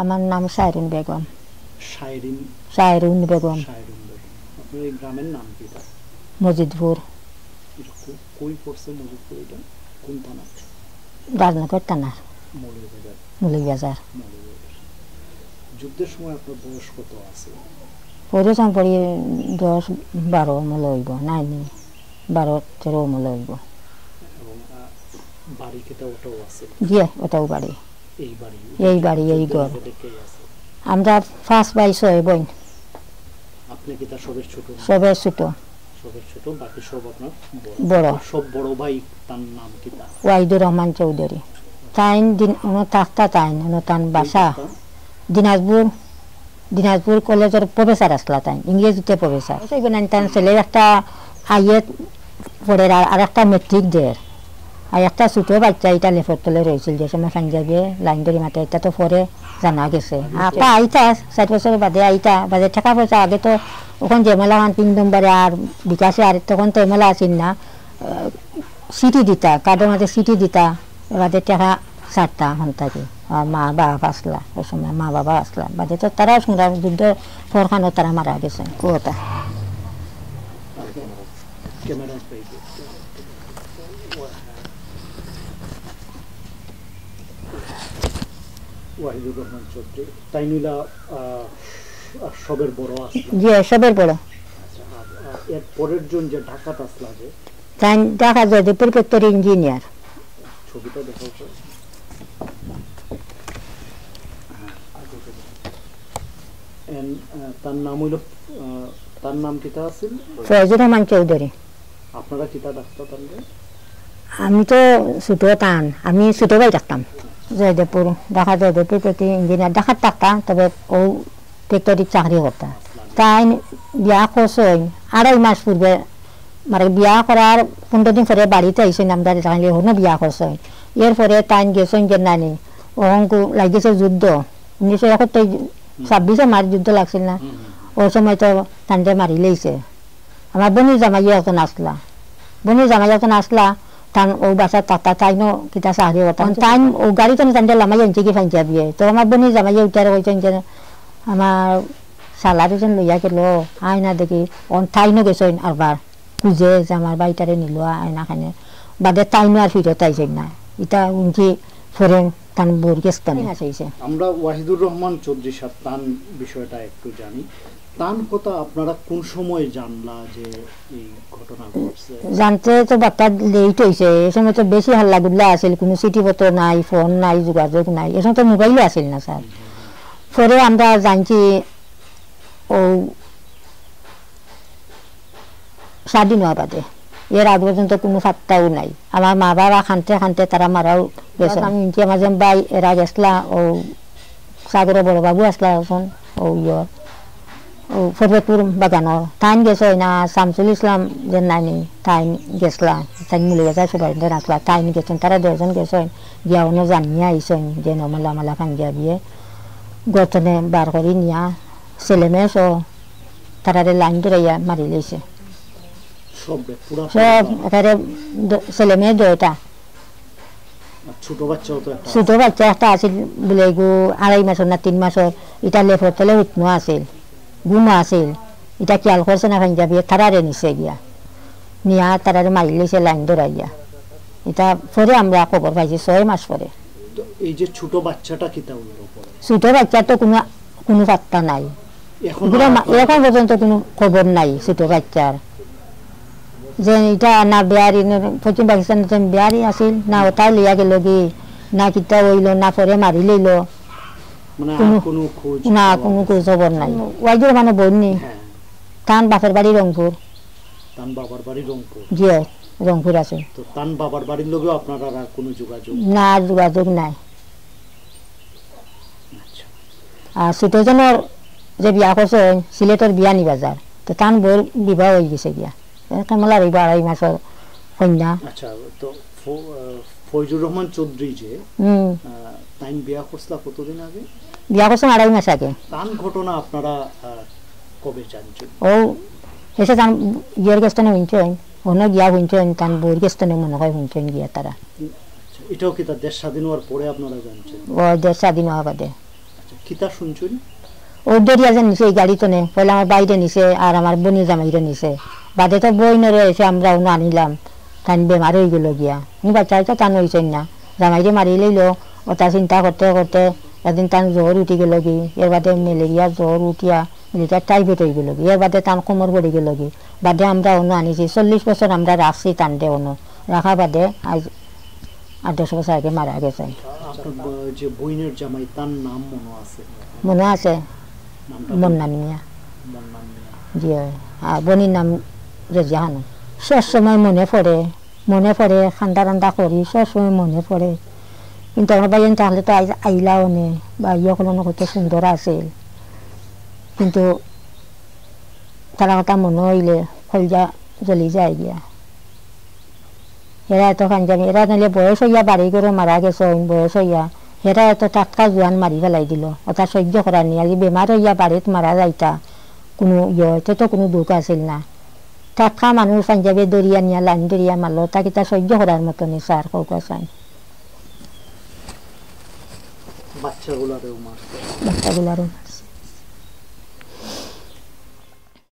আমার নাম সাইরুন বেগম। শায়রিন সাইরুন বেগম। শায়রিন বেগম। আপনার এই গ্রামের নাম কি মজিদপুর। কই পড়ছে মজিদপুর এটা? কোন থানা? রাজনগর থানা। যুদ্ধের সময় আপনার বয়স কত আছে? পড়ি দশ বারো মূল হইব নাই নি বারো তেরো মূল হইব। বাড়ি কেটা ওটাও আছে? দিয়ে ওটাও বাড়ি। এই বাড়ি এই ঘর। আমরা ফার্স্ট বাই ছয় বোন। কি ছোট? সবে বড়। সব বড় ভাই তার নাম কি ওয়াইদুর রহমান চৌধুরী। তাইন দিন তাইন উনো তান বাসা। দিনাজপুর দিনাজপুর কলেজের প্রফেসর আসলা তাই ইংরেজিতে প্রফেসর। সেগুলো তান ছেলে একটা আইয়ে পড়ে আর একটা মেট্রিক দের আর একটা ছোটো বাচ্চা এটা লেফর তলে রয়েছিল যে সময় পাঞ্জাবিয়ে লাইন ধরে মাঠে এটা তো পরে জানা গেছে। আপা আইতা ষাট বছর বাদে আইতা বাদে টাকা পয়সা আগে তো ওখান জেমেলা খান তিন নম্বরে আর বিকাশে আর তখন তো এমেলা আসিল না। সিটি দিতা কার্ডের মাঝে সিটি দিতা বাদে টাকা সারতা হন থাকি আর মা বাবা আসলা ওই সময় মা বাবা আসলা বাদে তো তারাও সংগ্রাম যুদ্ধ ফরখানো তারা মারা গেছে কুয়াটা ক্যামেরা ওয়াহিদুর রহমান চৌধুরী। তাই নিলা সবের বড় জি সবের বড়। আচ্ছা, এর পরের জন যে ঢাকাত আসলা যে? তাই দেখা যায় যে পরিপত্তর ইঞ্জিনিয়ার। ছবিটা আহ, তার নাম হইল তার নাম কিতা আছিল? ফয়জুর রহমান চৌধুরী। আপনারা কিতা ডাক্তার তাহলে? আমি তো ছোটো টান আমি ছোটো ভাই থাকতাম জয়দেবপুর, ঢাকা জয়দেবপুর প্রতি ইঞ্জিনিয়ার, ঢাকার থাকতাম তবে ও ফ্যাক্টরির চাকরি করতাম তাই বিয়া করছে আড়াই মাস পূর্বে। মানে বিয়া করার পনেরো দিন পরে বাড়িতে আইসেন আমরা জানলে হনো বিয়া করছে এরপরে তাই গেছেন যে নানি অহংকু লাগিয়েছে যুদ্ধ। উনিশশো একাত্তর ছাব্বিশে মার যুদ্ধ লাগছিল না। ওই সময় তো তান্ডে মারি লইছে আমার বনি জামাই এখন আসলা বনি জামাই এখন আসলা তান ও বাসা তাতা তাইনো কিতা চাকরি করতাম তাই ও গাড়িতে তান্ডে লামাই আনছে কি ফাইন যাবিয়ে তো আমার বনি জামাই উঠার কইছেন যে আমার সালারি যেন লইয়া গেল আয়না দেখি অন তাইনো গেছেন আরবার খুঁজে যে আমার বাড়িটারে নিল আয়না খানে বাদে তাইনো আর ফিরত আইছেন না ইটা উনকি ফরেন তান বোর গেস্তানি হাসাইছে আমরা ওয়াহিদুর রহমান চৌধুরী সাহেব তান বিষয়টা একটু জানি। তান কথা আপনারা কোন সময় জানলা যে এই ঘটনা ঘটছে? জানতে তো বার্তা লেট হয়েছে এই সময় তো বেশি হাল্লা গুল্লা আছিল কোনো চিঠিপত্র নাই ফোন নাই যোগাযোগ নাই। এই সময় তো মোবাইলও আছিল না স্যার। পরে আমরা জানছি ও স্বাধীন হওয়া বাদে। এর আগ পর্যন্ত কোনো ফাত্তাও নাই। আমার মা বাবা খানতে খানতে তারা মারাও গেছে। আমি আমার যেন বাই এরা গেছলা ও সাগরের বড় বাবু আসলা এখন ও ইয়র ও ফরিদপুর বাগানর তাইন গেছে না শামসুল ইসলাম যে নাইনি তাইন গেছলা তাইন মিলে গেছে সবাই আসলা তাইন গেছেন তারা দুজন গেছেন গিয়া অন্য জানিয়ে আইসেন যে নমলা মালা ফাঙ্গিয়া বিয়ে গতনে বার করি নিয়া ছেলে মেয়ে সব তারারে লাইন ধরাইয়া মারি লইছে সব দ- ছেলে মেয়ে দুইটা ছোট বাচ্চা একটা আছিল বোলে গু আড়াই মাসর না তিন মাসর ইটা লেফর তলে উঠনো আছিল। গুমা আছিল ইটা খেয়াল করছে না খান যাবি তারারে নিছে গিয়া। নিয়া তারারে মারি লইছে লাইন ধরাইয়া। এটা পরে আমরা খবর পাইছি ছয় মাস পরে। এই যে ছোট বাচ্চাটা কিতা ছোট বাচ্চার তো কোনো কোনো পাত্তা নাই। এখন পর্যন্ত কোনো খবর নাই ছোট বাচ্চার। যে এটা না বিয়ারি না- পশ্চিম পাকিস্তান বিয়ারি আছিল না ওটাই লইয়া গেল কি না কিতা হইল না পরে মারি লইল। মানে কোনো- খোঁজ না পাওয়া কোনো গেছে? খবর নাই। ওয়াইজুর মানে বন্যি তান বাপের বাড়ি রংপুর। তান বাবার বাড়ি রংপুর। জিয়ে রংপুর আছে। তো তান বাবার বাড়ির লগেও আপনার আর কোনো যোগাযোগ? না যোগাযোগ নাই। আচ্ছা। আর ছোটজনের যে বিয়া করছে সিলেটের বিয়ানি বাজার তো তান বউর বিবাহ হয়ে গেছে গিয়া। কেমলা রইব আড়াই মাসের কন্যা। আচ্ছা তো ফ- আহ, ফয়জুর রহমান চৌধুরী যে আহ, বিয়া করছিলা কতদিন আগে? বিয়া আড়াই মাস আগে। তান ঘটনা আপনারা কবে জানছেন? ও এসে তান ইয়ের শুনছেন অন্য গিয়া তান বউর গেস্তনে মনে হয় শুনছেন গিয়া তারা। আচ্ছা, এটাও কি তার দেশ স্বাধীন হওয়ার পরে আপনারা জানছেন? ও দেশ স্বাধীন বাদে। কিতা শুনছেন? দরিয়া যে নিছে এই গাড়িতে নে পয়লা আমার বাইরে নিছে আর আমার বনি জামাইরে নিছে। বাদে তো বই নরে এসে আমরা অন্য আনিলাম তান বেমার হয়ে গেল গিয়া। নি বাচ্চাই তো টান হয়েছেন না। জামাইরে মারি লইল ওটা চিন্তা করতে করতে একদিন তান জ্বর উঠি গেল কি এর বাদে মেলেরিয়া জ্বর উঠিয়া মেলেরিয়া টাইফয়েড হয়ে গেল কি এর বাদে টান কোমর পড়ে গেল কি বাদে আমরা অন্য আনিছি চল্লিশ বছর আমরা রাখছি টান দে অন্য রাখা বাদে আজ আট দশ বছর আগে মারা গেছে মনে আছে মনে মন্নান মিয়া। জি হয়। আর বনির নাম রেজিয়া খানম সব সময় মনে পড়ে মনে পড়ে খান্দা রান্দা করি সব সময় মনে পড়ে কিন্তু আমার বাইন তাহলে তো আইলাও নে বা ইয়কলনো কত সুন্দর আছিল কিন্তু তারা কথা মনে হইলে ফলজা জ্বলি যায় গিয়া এরা এত খানজামি এরা নাহলে বয়স হইয়া বাড়ি করে মারা গেছে বয়স হইয়া এরা এত টাটকা জোয়ান মারি ফেলাই দিল ওটা সহ্য করার নি আজি বেমার হইয়া বাড়িত মারা যাইতা কোনো ইয়ে এতে তো কোনো দুঃখ আছিল না টাটকা মানুষ পাঞ্জাবে দরিয়া নিয়া লাইন দরিয়া মারলো তা সহ্য করার মতো নি স্যার কৌকা চাই Batzegulareumaz. Batzegulareumaz.